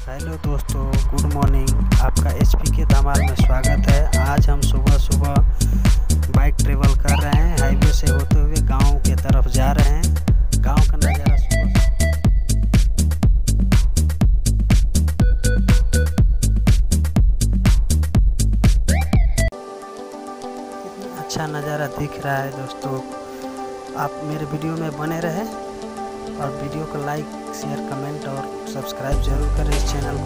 Hello दोस्तों, good morning. आपका H P के धमाल में स्वागत है। आज हम सुबह सुबह बाइक ट्रेवल कर रहे हैं। हाईवे से होते हुए गाँव के तरफ़ जा रहे हैं। गाँव का नज़ारा सुबह अच्छा नज़ारा दिख रहा है दोस्तों। आप मेरे वीडियो में बने रहें। और वीडियो को लाइक शेयर कमेंट और सब्सक्राइब ज़रूर करें इस चैनल